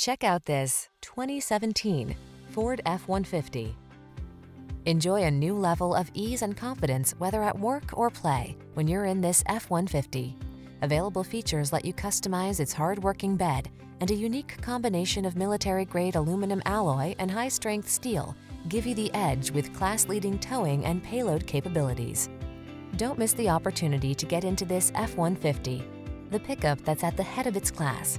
Check out this 2017 Ford F-150. Enjoy a new level of ease and confidence whether at work or play when you're in this F-150. Available features let you customize its hard-working bed and a unique combination of military-grade aluminum alloy and high-strength steel give you the edge with class-leading towing and payload capabilities. Don't miss the opportunity to get into this F-150, the pickup that's at the head of its class.